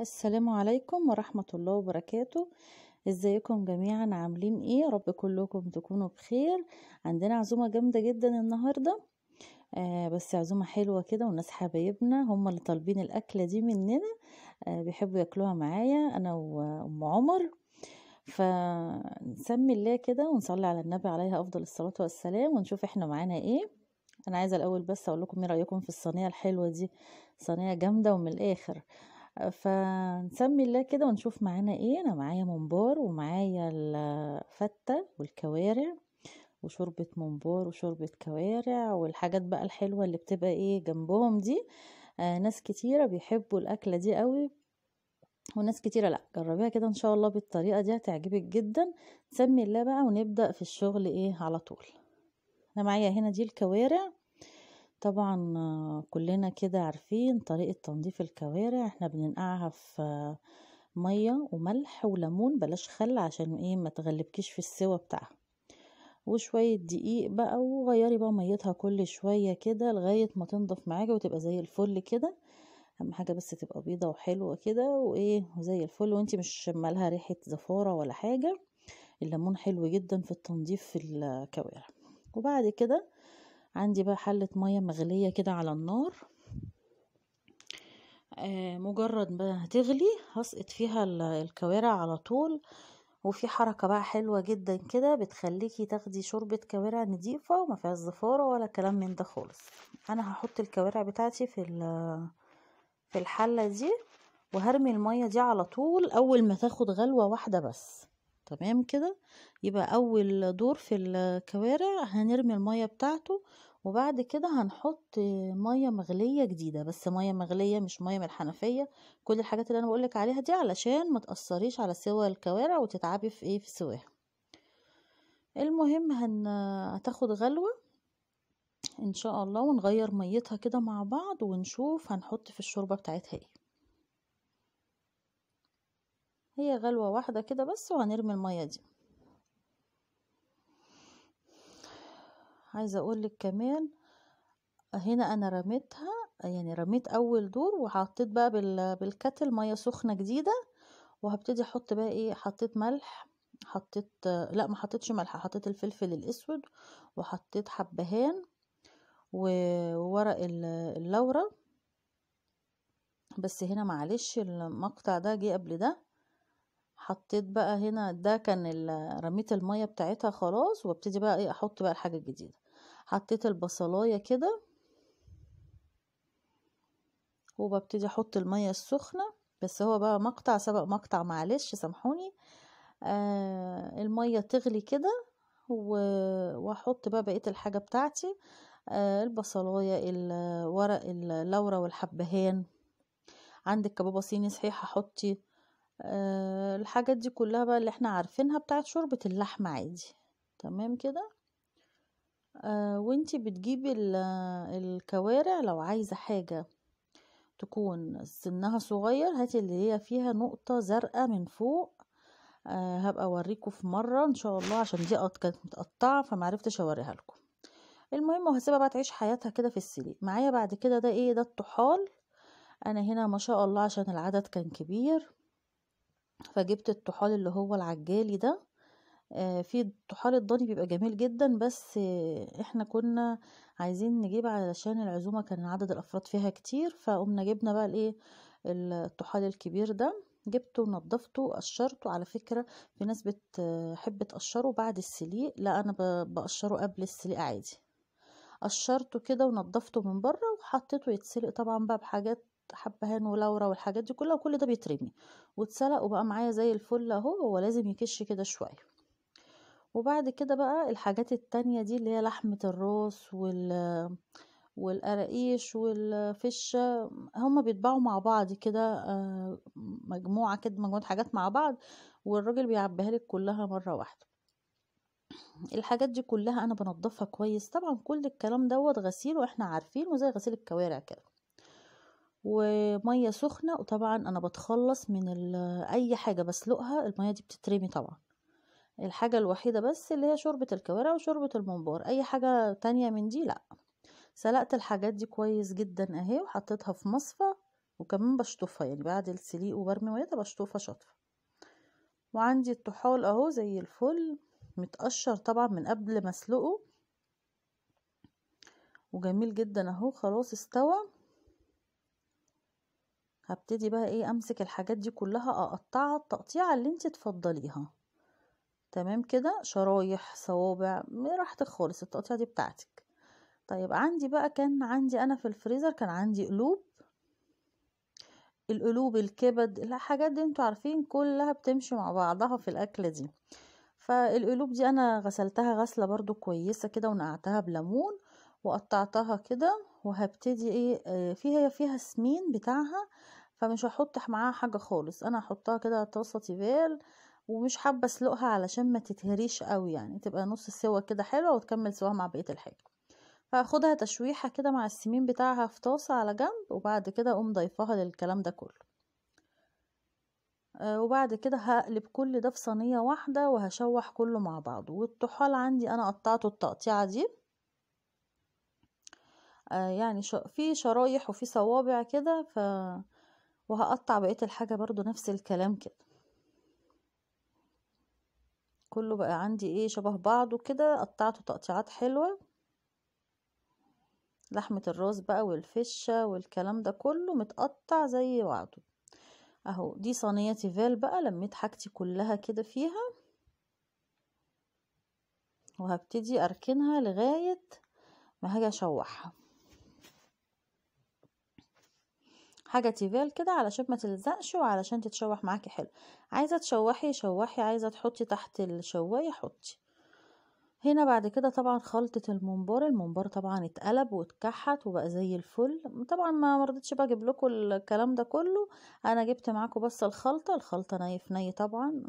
السلام عليكم ورحمة الله وبركاته. ازيكم جميعا؟ عاملين إيه؟ رب كلكم تكونوا بخير. عندنا عزومة جامدة جدا النهاردة. آه بس عزومة حلوة كده والناس حبايبنا هم اللي طالبين الأكلة دي مننا. آه بيحبوا ياكلوها معايا أنا وأم عمر. فنسمي الله كده ونصلي على النبي عليه أفضل الصلاة والسلام ونشوف إحنا معانا إيه. أنا عايزة الأول بس أقول لكم إيه رأيكم في الصينية الحلوة دي؟ صينية جامدة ومن الآخر. فنسمي الله كده ونشوف معانا إيه. أنا معايا ممبار ومعايا الفتة والكوارع وشوربة ممبار وشوربة كوارع والحاجات بقى الحلوة اللي بتبقى إيه جنبهم دي. آه ناس كتيرة بيحبوا الأكلة دي قوي وناس كتيرة لأ. جربيها كده إن شاء الله بالطريقة دي هتعجبك جدا. نسمي الله بقى ونبدأ في الشغل إيه على طول. أنا معايا هنا دي الكوارع طبعا كلنا كده عارفين طريقة تنظيف الكوارع. إحنا بننقعها في مية وملح وليمون بلاش خل عشان إيه ما تغلبكيش في السوا بتاعها. وشوية دقيق بقى وغيري بقى ميتها كل شوية كده لغاية ما تنضف معاكي وتبقى زي الفل كده. أهم حاجة بس تبقى بيضة وحلوة كده وإيه وزي الفل. وإنتي مش مالها ريحة زفارة ولا حاجة. الليمون حلو جدا في التنظيف في الكوارع. وبعد كده عندي بقى حلة مية مغلية كده على النار. آه مجرد ما هتغلي هسقط فيها الكوارع على طول. وفي حركة بقى حلوة جدا كده بتخليكي تاخدي شوربة كوارع نضيفة وما فيهاش زفارة ولا كلام من ده خالص. أنا هحط الكوارع بتاعتي في في الحلة دي وهرمي المية دي على طول أول ما تاخد غلوة واحدة بس. تمام كده؟ يبقى أول دور في الكوارع هنرمي المية بتاعته وبعد كده هنحط مية مغلية جديدة. بس مية مغلية مش مية من الحنفية. كل الحاجات اللي أنا بقولك عليها دي علشان ما تأثريش على سوى الكوارع وتتعبي في إيه في سواها. المهم هن هتاخد غلوة إن شاء الله ونغير ميتها كده مع بعض ونشوف هنحط في الشوربة بتاعتها إيه. هي غلوة واحدة كده بس وهنرمي المية دي. عايزة أقولك كمان هنا أنا رميتها يعني رميت أول دور وحطيت بقى بالكتل ميه سخنة جديدة وهبتدي أحط بقى إيه حطيت ملح حطيت لا ما حطيتش ملح حطيت الفلفل الأسود وحطيت حبهان وورق اللورة. بس هنا معلش المقطع ده جه قبل ده. حطيت بقى هنا ده كان رميت المية بتاعتها خلاص وابتدي بقى إيه أحط بقى الحاجة الجديدة. حطيت البصلاية كده. وببتدي أحط المية السخنة. بس هو بقى مقطع سبق مقطع معلش سامحوني. آه المية تغلي كده. وأحط بقى بقية الحاجة بتاعتي. آه البصلاية ورق اللورة والحبهان. عندك كبابة صيني صحيح حطي أه الحاجات دي كلها بقى اللي إحنا عارفينها بتاعت شوربة اللحمة عادي. تمام كده؟ أه وانتي بتجيبي الكوارع لو عايزة حاجة تكون سنها صغير هاتي اللي هي فيها نقطة زرقاء من فوق. أه هبقى اوريكم في مرة إن شاء الله عشان دي كانت متقطعة فمعرفتش اوريها لكم. المهم وهسيبها بقى تعيش حياتها كده في السليق معايا بعد كده ده إيه؟ ده الطحال. أنا هنا ما شاء الله عشان العدد كان كبير. فجبت الطحال اللي هو العجالي ده. آه في الطحال الضاني بيبقى جميل جدا بس إحنا كنا عايزين نجيب علشان العزومة كان عدد الأفراد فيها كتير فقمنا جبنا بقى الإيه الطحال الكبير ده. جبته ونضفته وقشرته على فكرة في ناس بتحب تقشره بعد السليق. لا أنا بقشره قبل السليق عادي. قشرته كده ونضفته من بره وحطيته يتسلق طبعا بقى بحاجات حبهان ولورا والحاجات دي كلها وكل ده بيترمي. واتسلق وبقى معايا زي الفل اهو هو لازم يكش كده شوية. وبعد كده بقى الحاجات التانية دي اللي هي لحمة الراس وال والقراقيش والفشة هما بيتباعوا مع بعض كده مجموعة كده مجموعة حاجات مع بعض والراجل بيعبيها لك كلها مرة واحدة. الحاجات دي كلها أنا بنضفها كويس. طبعا كل الكلام دوت غسيل وإحنا عارفين وزي غسيل الكوارع كده. ومية سخنة وطبعا أنا بتخلص من أي حاجة بسلقها المية دي بتترمي طبعا. الحاجة الوحيدة بس اللي هي شوربة الكوارع وشوربة الممبار أي حاجة تانية من دي لأ. سلقت الحاجات دي كويس جدا أهي وحطيتها في مصفى وكمان بشطفها يعني بعد السليق وبرمي ميتها بشطفها شطفة. وعندي الطحال أهو زي الفل متقشر طبعا من قبل ما أسلقه. وجميل جدا أهو خلاص استوى. هبتدي بقى إيه أمسك الحاجات دي كلها أقطعها التقطيعة اللي انت تفضليها. تمام كده؟ شرايح صوابع براحتك خالص التقطيعة دي بتاعتك. طيب عندي بقى كان عندي أنا في الفريزر كان عندي قلوب. القلوب الكبد الحاجات دي أنتوا عارفين كلها بتمشي مع بعضها في الاكلة دي. فالقلوب دي أنا غسلتها غسلة برضو كويسة كده ونقعتها بليمون. وقطعتها كده وهبتدي إيه فيها فيها سمين بتاعها فمش هحط معاها حاجة خالص. أنا هحطها كده طاسة تيفال ومش حابة أسلقها علشان ما تتهريش قوي يعني تبقى نص سوا كده حلوة وتكمل سواها مع بقية الحاجة. فاخدها تشويحة كده مع السمين بتاعها في طاسة على جنب وبعد كده أقوم ضيفها للكلام ده كله. آه وبعد كده هقلب كل ده في صينية واحدة وهشوح كله مع بعض. والطحال عندي أنا قطعته التقطيعة دي. آه يعني في شرايح وفي صوابع كده ف وهقطع بقية الحاجة برضو نفس الكلام كده. كله بقى عندي إيه شبه بعضه كده قطعته تقطيعات حلوة. لحمة الراس بقى والفشة والكلام ده كله متقطع زي بعضه. أهو دي صينية تيفال بقى لميت حاجتي كلها كده فيها. وهبتدي أركنها لغاية ما هاجي أشوحها. حاجة تيفال كده علشان ما تلزقش وعلشان تتشوح معاكي. حلو. عايزة تشوحي شوحي. عايزة تحطي تحت الشواية حطي. هنا بعد كده طبعا خلطة الممبار. الممبار طبعا اتقلب واتكحت وبقى زي الفل. طبعا ما مرضتش بقى أجيب لكم الكلام ده كله. أنا جبت معاكم بس الخلطة. الخلطة ني في ني طبعا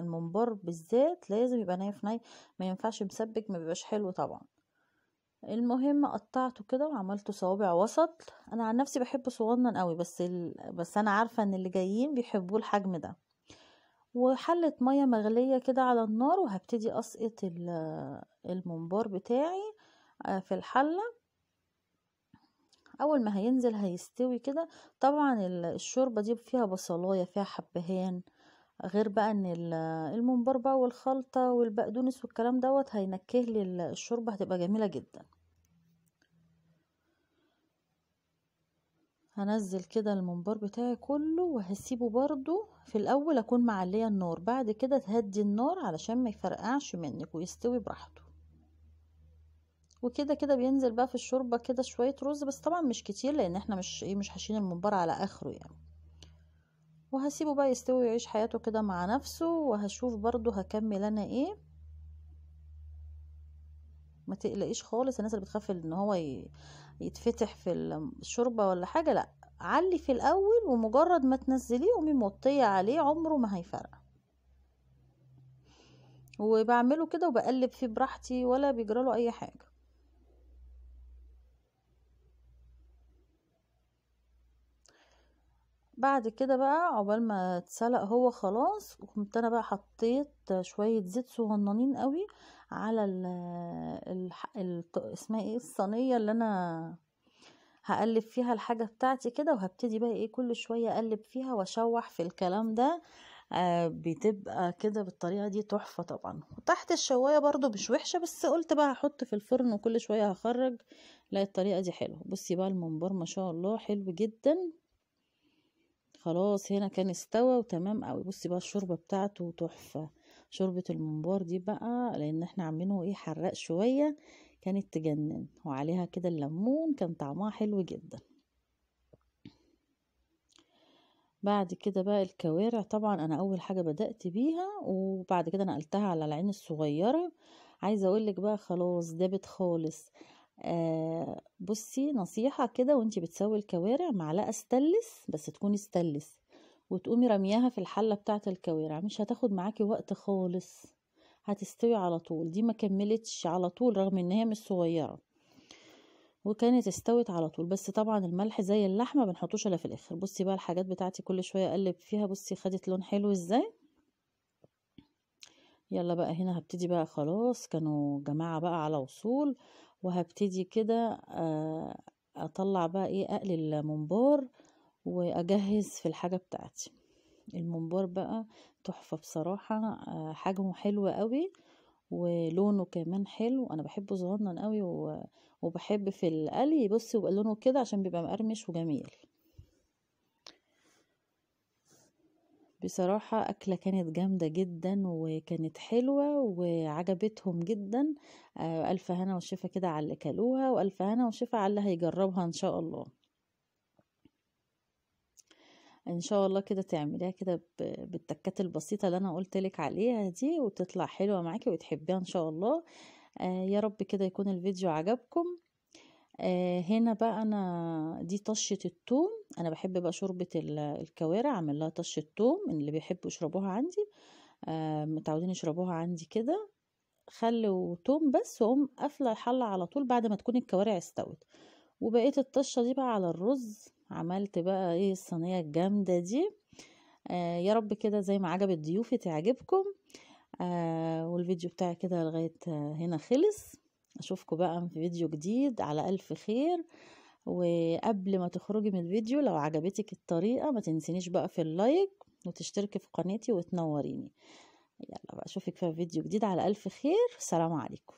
الممبار بالذات لازم يبقى ني في ني. ما ينفعش مسبك ما بيبقاش حلو طبعا. المهم قطعته كده وعملته صوابع وسط. أنا عن نفسي بحبه صغنن قوي بس ال... بس أنا عارفة إن اللي جايين بيحبوه الحجم ده. وحلة مية مغلية كده على النار وهبتدي اسقط الممبار بتاعي في الحلة. أول ما هينزل هيستوي كده. طبعا الشوربة دي فيها بصلاية فيها حبهان. غير بقى إن الممبار بقى والخلطة والبقدونس والكلام دوت هينكه لي الشوربة هتبقى جميلة جدا. هنزل كده الممبار بتاعي كله وهسيبه برضو في الأول أكون معلية النار بعد كده تهدي النار علشان ما يفرقعش منك ويستوي براحته. وكده كده بينزل بقى في الشوربة كده شوية رز بس طبعا مش كتير لأن إحنا مش إيه مش حاشين الممبار على آخره يعني. وهسيبه بقى يستوي ويعيش حياته كده مع نفسه وهشوف برضو هكمل أنا إيه. ما تقلقيش خالص الناس اللي بتخاف إن هو يتفتح في الشوربة ولا حاجة لا علي في الأول ومجرد ما تنزليه قومي موطية عليه عمره ما هيفرقع. وبعمله كده وبقلب فيه براحتي ولا بيجراله أي حاجة. بعد كده بقى عقبال ما اتسلق هو خلاص كنت أنا بقى حطيت شوية زيت صغننين قوي على ال ال اسمها إيه الصينية اللي أنا هقلب فيها الحاجة بتاعتي كده وهبتدي بقى إيه كل شوية أقلب فيها وأشوح في الكلام ده. آه بتبقى كده بالطريقة دي تحفة طبعا. وتحت الشواية برضو مش وحشة بس قلت بقى هحط في الفرن وكل شوية هخرج لا الطريقة دي حلوة. بصي بقى الممبار ما شاء الله حلو جدا. خلاص هنا كان استوى وتمام قوي. بصي بقى الشوربة بتاعته تحفة. شوربة الممبار دي بقى لأن إحنا عاملينه إيه حراق شوية كانت تجنن. وعليها كده الليمون كان طعمها حلو جدا. بعد كده بقى الكوارع طبعا أنا أول حاجة بدأت بيها وبعد كده نقلتها على العين الصغيرة. عايزة أقولك بقى خلاص دابت خالص. آه بصي نصيحة كده وانتي بتسوي الكوارع معلقة استلس بس تكوني استلس وتقومي رمياها في الحلة بتاعة الكوارع مش هتاخد معاكي وقت خالص هتستوي على طول دي ما كملتش على طول رغم ان هي مش صغيرة وكانت استوت على طول بس طبعا الملح زي اللحمة بنحطوش إلا في الآخر. بصي بقى الحاجات بتاعتي كل شوية أقلب فيها بصي خدت لون حلو إزاي؟ يلا بقى هنا هبتدي بقى خلاص كانوا جماعة بقى على وصول. وهبتدي كده أطلع بقى إيه اقلي الممبار وأجهز في الحاجة بتاعتي. الممبار بقى تحفة بصراحة آه، حجمه حلو قوي ولونه كمان حلو. أنا بحبه صغنن قوي وبحب في القلي بصي يبقى لونه كده عشان بيبقى مقرمش وجميل. بصراحة أكلة كانت جامدة جدا وكانت حلوة وعجبتهم جدا. آه، ألف هنا وشفا كده على اللي كلوها وألف هنا وشفا على اللي هيجربها إن شاء الله. إن شاء الله كده تعمليها كده بالتكات البسيطة اللي أنا قلت لك عليها دي وتطلع حلوة معاكي وتحبيها إن شاء الله. آه يا رب كده يكون الفيديو عجبكم. آه هنا بقى أنا دي طشة التوم. أنا بحب بقى شوربة الكوارع أعمل لها طشة توم اللي بيحبوا يشربوها عندي متعودين يشربوها عندي كده خل وتوم بس وأقوم قافلة الحلة على طول بعد ما تكون الكوارع استوت. وبقيت الطشة دي بقى على الرز عملت بقى إيه الصينية الجامدة دي آه يا رب كده زي ما عجبت ضيوفي تعجبكم آه والفيديو بتاعي كده لغاية هنا خلص. أشوفكم بقى في فيديو جديد على ألف خير. وقبل ما تخرجي من الفيديو لو عجبتك الطريقة ما تنسينيش بقى في ال like وتشتركي في قناتي وتنوريني. يلا بقى أشوفك في فيديو جديد على ألف خير. سلام عليكم.